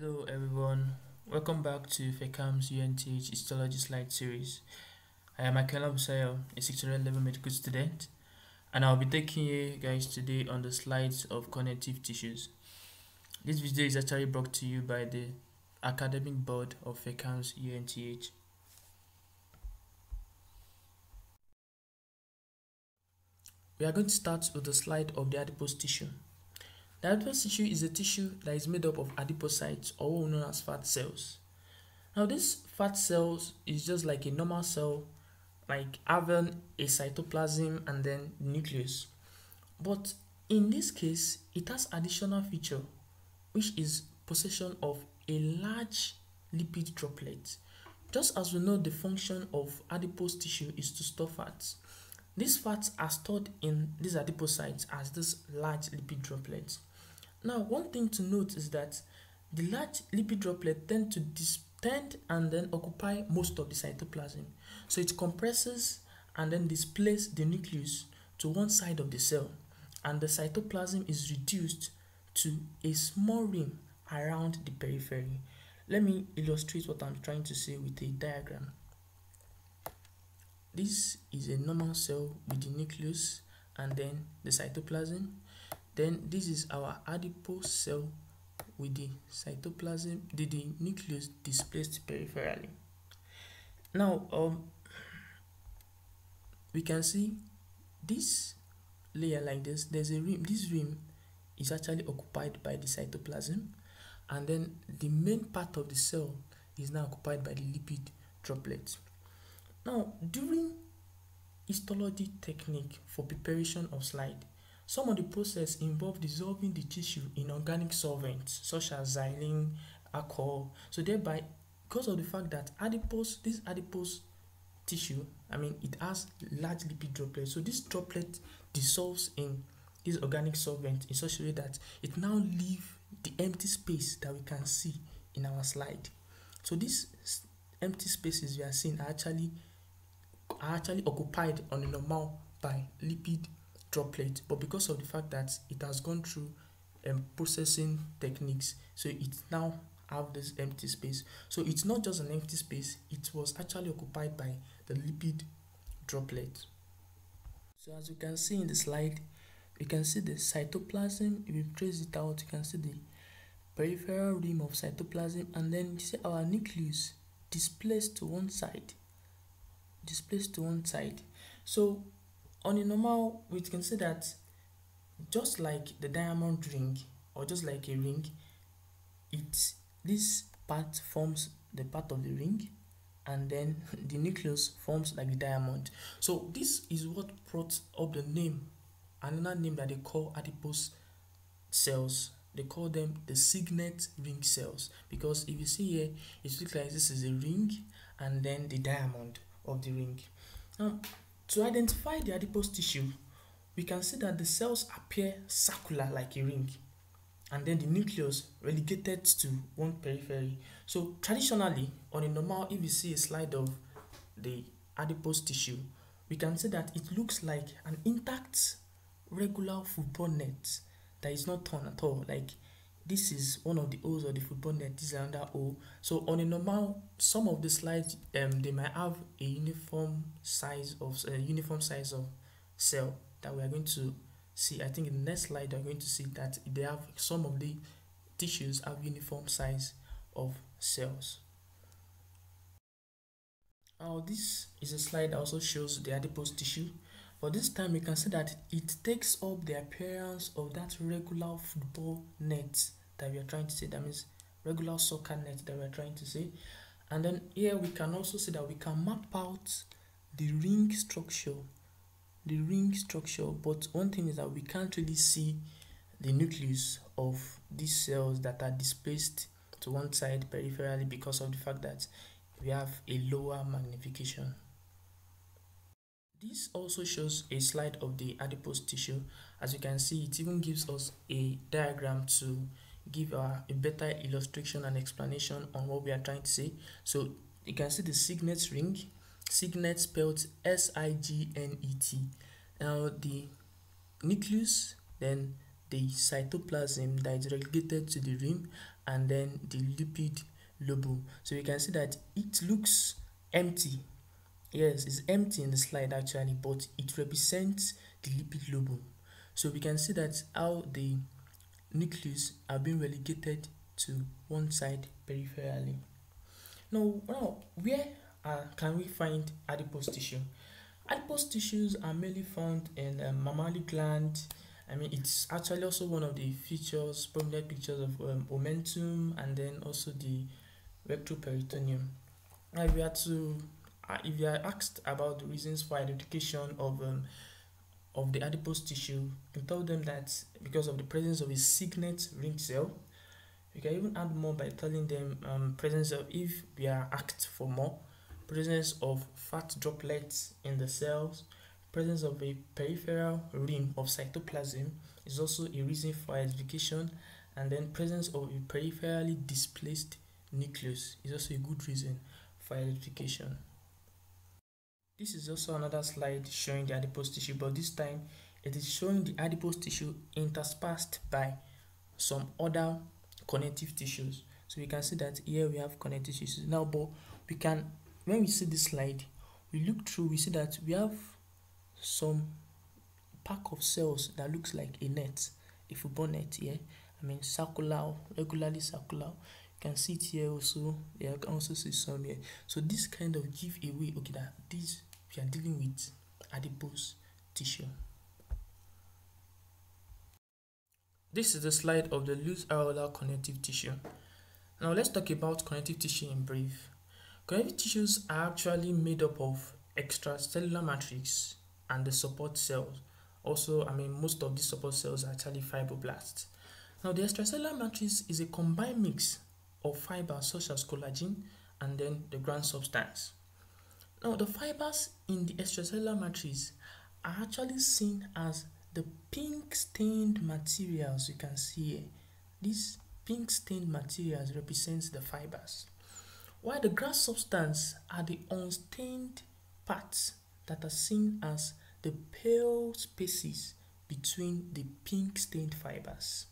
Hello everyone, welcome back to FECAMDS UNTH Histology Slide Series. I am Akela Busayo, a 600 level medical student, and I'll be taking you guys today on the slides of connective tissues. This video is actually brought to you by the Academic Board of FECAMDS UNTH. We are going to start with the slide of the adipose tissue. The adipose tissue is a tissue that is made up of adipocytes or known as fat cells. Now this fat cells is just like a normal cell like having a cytoplasm and then nucleus. But in this case, it has additional feature which is possession of a large lipid droplet. Just as we know the function of adipose tissue is to store fats, these fats are stored in these adipocytes as these large lipid droplets. Now, one thing to note is that the large lipid droplet tend to distend and then occupy most of the cytoplasm. So it compresses and then displaces the nucleus to one side of the cell and the cytoplasm is reduced to a small rim around the periphery. Let me illustrate what I'm trying to say with a diagram. This is a normal cell with the nucleus and then the cytoplasm. Then this is our adipose cell with the cytoplasm, the, the nucleus displaced peripherally. Now, um, we can see this layer like this. There's a rim. This rim is actually occupied by the cytoplasm, and then the main part of the cell is now occupied by the lipid droplet. Now, during histology technique for preparation of slide, some of the process involve dissolving the tissue in organic solvents such as xylene, alcohol. So thereby, because of the fact that adipose, this adipose tissue, I mean, it has large lipid droplets. So this droplet dissolves in this organic solvent in such a way that it now leaves the empty space that we can see in our slide. So these empty spaces we are seeing are actually are actually occupied on a normal by lipid droplet but because of the fact that it has gone through um, processing techniques so it now have this empty space. So it's not just an empty space it was actually occupied by the lipid droplet. So as you can see in the slide you can see the cytoplasm if you trace it out you can see the peripheral rim of cytoplasm and then you see our nucleus displaced to one side displaced to one side. So on a normal we can say that just like the diamond ring or just like a ring it this part forms the part of the ring and then the nucleus forms like the diamond. So this is what brought up the name another name that they call adipose cells. They call them the signet ring cells because if you see here it looks like this is a ring and then the diamond of the ring. Now to identify the adipose tissue, we can see that the cells appear circular like a ring and then the nucleus relegated to one periphery. So traditionally, on a normal, if you see a slide of the adipose tissue, we can see that it looks like an intact regular football net that is not torn at all. Like this is one of the O's of the football net, this is another O. So on a normal, some of the slides, um, they might have a uniform size of a uniform size of cell that we are going to see. I think in the next slide, we are going to see that they have some of the tissues have uniform size of cells. Now this is a slide that also shows the adipose tissue but this time you can see that it takes up the appearance of that regular football net that we are trying to see. That means regular soccer net that we are trying to see. And then here we can also see that we can map out the ring structure. The ring structure. But one thing is that we can't really see the nucleus of these cells that are displaced to one side peripherally because of the fact that we have a lower magnification. This also shows a slide of the adipose tissue. As you can see, it even gives us a diagram to give a, a better illustration and explanation on what we are trying to say. So you can see the signet ring, signet spelled S-I-G-N-E-T. Now the nucleus, then the cytoplasm that is relegated to the rim and then the lipid lobe. So you can see that it looks empty. Yes, it's empty in the slide actually, but it represents the lipid lobule. So we can see that how the nucleus are being relegated to one side peripherally. Now, now where uh, can we find adipose tissue? Adipose tissues are mainly found in um, mammary gland. I mean, it's actually also one of the features, prominent pictures of um, omentum and then also the retroperitoneum. Now, if you are to, uh, if you are asked about the reasons for identification of um, of the adipose tissue, you can tell them that because of the presence of a signet ring cell, you can even add more by telling them um, presence of if we are asked for more presence of fat droplets in the cells, presence of a peripheral rim of cytoplasm is also a reason for identification and then presence of a peripherally displaced nucleus is also a good reason for identification. This is also another slide showing the adipose tissue but this time it is showing the adipose tissue interspersed by some other connective tissues. So we can see that here we have connective tissues. Now but we can when we see this slide we look through we see that we have some pack of cells that looks like a net a football net here i mean circular regularly circular can see it here also yeah you can also see some here so this kind of give away okay that this we are dealing with adipose tissue this is the slide of the loose areolar connective tissue now let's talk about connective tissue in brief Connective tissues are actually made up of extracellular matrix and the support cells. Also, I mean, most of these support cells are actually fibroblasts. Now, the extracellular matrix is a combined mix of fibers such as collagen and then the ground substance. Now, the fibers in the extracellular matrix are actually seen as the pink stained materials you can see here. These pink stained materials represents the fibers while the grass substance are the unstained parts that are seen as the pale spaces between the pink stained fibers.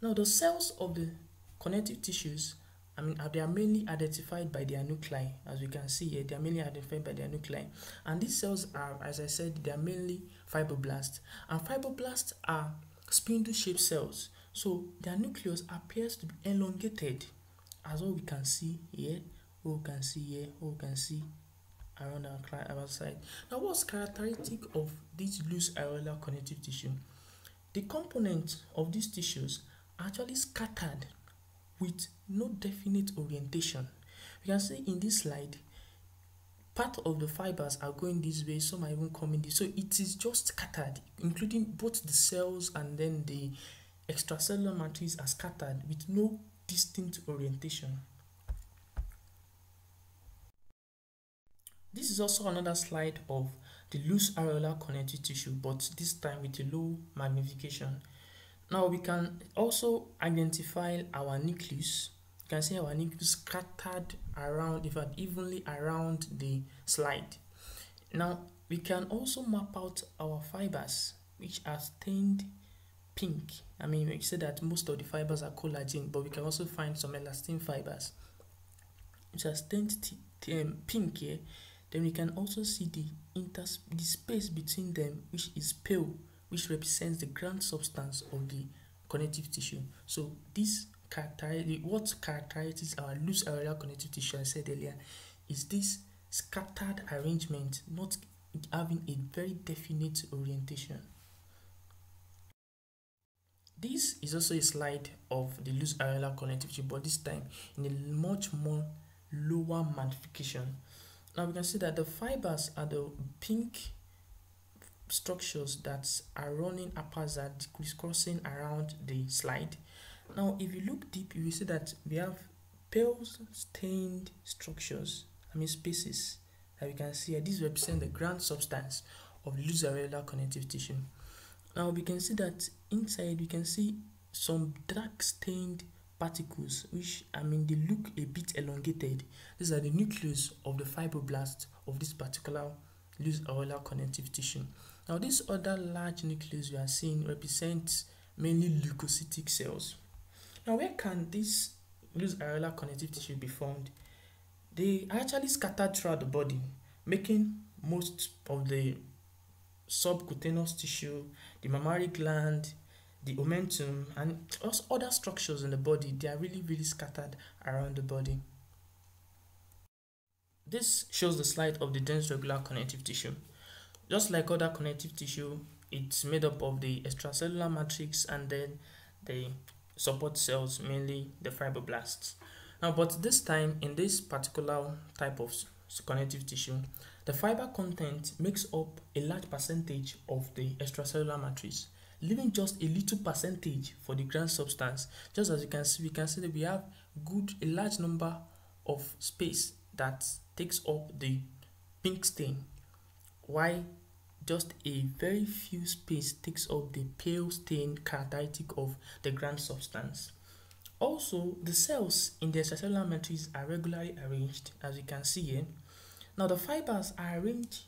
Now the cells of the connective tissues I mean, uh, they are mainly identified by their nuclei. As we can see here, they are mainly identified by their nuclei. And these cells are, as I said, they are mainly fibroblasts. And fibroblasts are spindle-shaped cells. So their nucleus appears to be elongated as all we can see here what we can see here what we can see around our, our side now what's characteristic of this loose areolar connective tissue the components of these tissues are actually scattered with no definite orientation you can see in this slide part of the fibers are going this way some are even coming this so it is just scattered including both the cells and then the extracellular matrix are scattered with no distinct orientation. This is also another slide of the loose areolar connective tissue, but this time with a low magnification. Now we can also identify our nucleus. You can see our nucleus scattered around, in fact, evenly around the slide. Now we can also map out our fibers, which are stained pink. I mean, we say that most of the fibers are collagen, but we can also find some elastin fibers, which are stained um, pink here. Then we can also see the inter the space between them, which is pale, which represents the ground substance of the connective tissue. So this what characterizes our loose areolar connective tissue, I said earlier, is this scattered arrangement, not having a very definite orientation. This is also a slide of the loose areolar connectivity, but this time in a much more lower magnification. Now we can see that the fibers are the pink structures that are running haphazard, crisscrossing around the slide. Now, if you look deep, you will see that we have pale stained structures, I mean spaces that we can see here. These represent the ground substance of loose areolar connective tissue. Now we can see that inside we can see some dark stained particles which I mean they look a bit elongated. These are the nucleus of the fibroblast of this particular loose areolar connective tissue. Now this other large nucleus we are seeing represents mainly leukocytic cells. Now, where can this loose areolar connective tissue be formed? They are actually scattered throughout the body, making most of the subcutaneous tissue, the mammary gland, the omentum, and also other structures in the body. They are really, really scattered around the body. This shows the slide of the dense regular connective tissue. Just like other connective tissue, it's made up of the extracellular matrix and then the support cells, mainly the fibroblasts. Now, but this time, in this particular type of connective tissue, the fiber content makes up a large percentage of the extracellular matrix, leaving just a little percentage for the ground substance. Just as you can see, we can see that we have good a large number of space that takes up the pink stain, while just a very few space takes up the pale stain characteristic of the ground substance. Also, the cells in the extracellular matrix are regularly arranged, as you can see here. Now, the fibers are arranged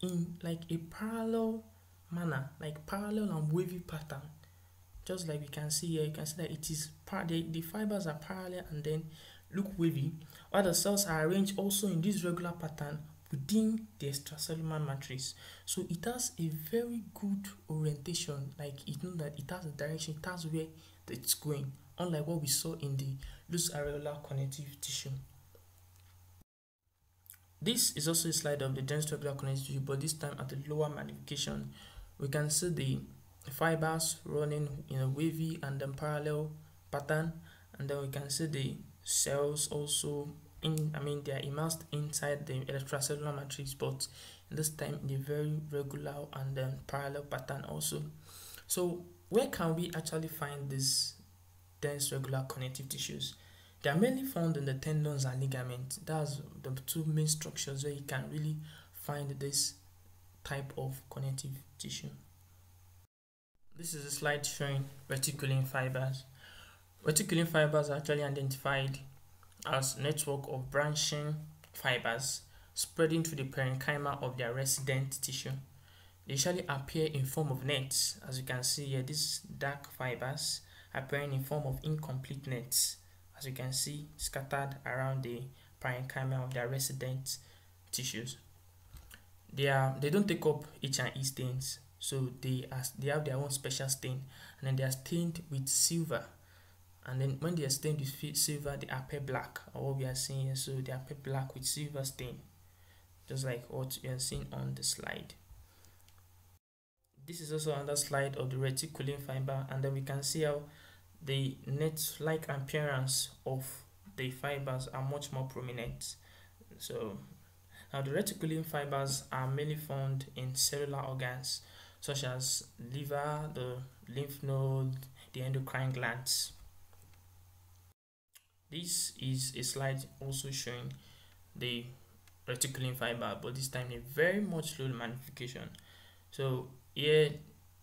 in like a parallel manner, like parallel and wavy pattern. Just like we can see here, you can see that it is part the, the fibers are parallel and then look wavy, while the cells are arranged also in this regular pattern within the extracellular matrix. So it has a very good orientation, like it know that it has a direction, it has where it's going, unlike what we saw in the loose areolar connective tissue. This is also a slide of the dense connective tissue, but this time at the lower magnification. We can see the fibers running in a wavy and then parallel pattern, and then we can see the cells also in I mean they are immersed inside the extracellular matrix but this time in a very regular and then parallel pattern also. So where can we actually find these dense regular connective tissues? They are mainly found in the tendons and ligaments. That's the two main structures where you can really find this type of connective tissue. This is a slide showing reticulin fibers. Reticulin fibers are actually identified as network of branching fibers spreading to the parenchyma of their resident tissue. They usually appear in form of nets, as you can see here, these dark fibers appearing in form of incomplete nets, as you can see scattered around the parenchyma of their resident tissues. They are they don't take up H and E stains, so they are, they have their own special stain, and then they are stained with silver and then when they are stained with silver they appear black. Or what we are seeing here so they appear black with silver stain. Just like what you are seeing on the slide. This is also another slide of the reticulin fiber. And then we can see how the net-like appearance of the fibers are much more prominent. So now the reticulin fibers are mainly found in cellular organs such as liver the lymph node the endocrine glands this is a slide also showing the reticulin fiber, but this time a very much low magnification. So here,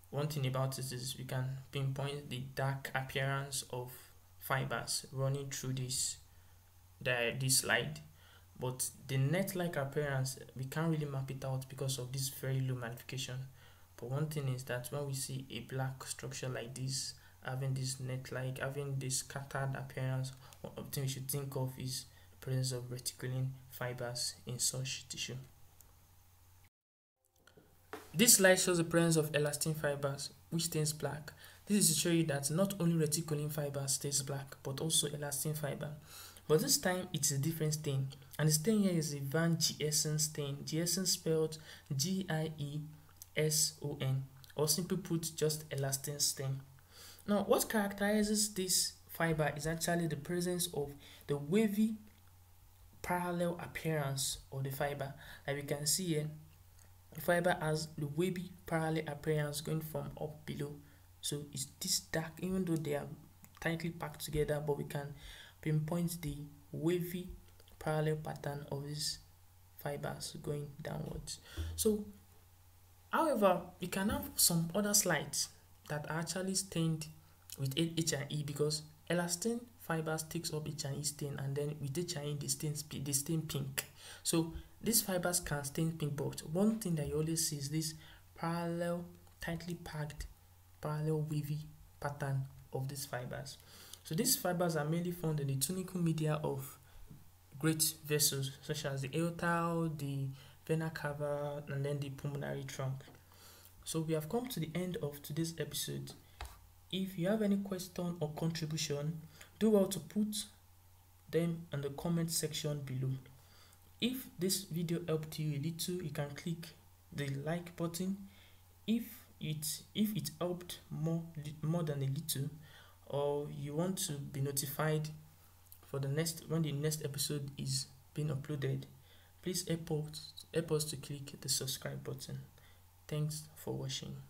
one thing about it is we can pinpoint the dark appearance of fibers running through this the, this slide but the net-like appearance we can't really map it out because of this very low magnification but one thing is that when we see a black structure like this having this net-like having this scattered appearance one thing we should think of is presence of reticulin fibers in such tissue. This slide shows the presence of elastin fibers which stains black. This is to show you that not only reticulin fiber stains black but also elastin fiber. But this time it's a different stain. And the stain here is a Van Gieson stain. Gieson spelled G-I-E-S-O-N or simply put just elastin stain now, what characterizes this fiber is actually the presence of the wavy parallel appearance of the fiber. Like we can see here, the fiber has the wavy parallel appearance going from up below. So it's this dark, even though they are tightly packed together, but we can pinpoint the wavy parallel pattern of these fibers going downwards. So, however, we can have some other slides that are actually stained with H and E because elastin fibers takes up H and E stain and then with H and E they stain, they stain pink. So these fibers can stain pink but one thing that you always see is this parallel tightly packed parallel wavy pattern of these fibers. So these fibers are mainly found in the tunica media of great vessels such as the aorta, the vena cava, and then the pulmonary trunk. So we have come to the end of today's episode. If you have any question or contribution, do well to put them in the comment section below. If this video helped you a little, you can click the like button. If it if it helped more more than a little, or you want to be notified for the next when the next episode is being uploaded, please help us help us to click the subscribe button. Thanks for watching.